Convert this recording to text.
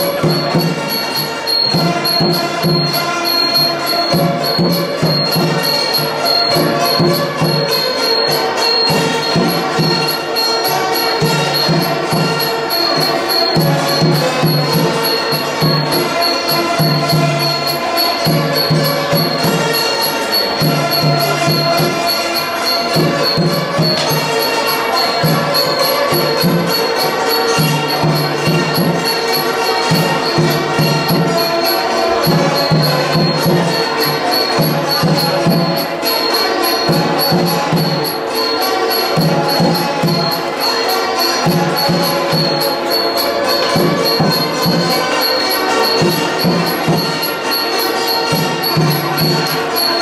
Thank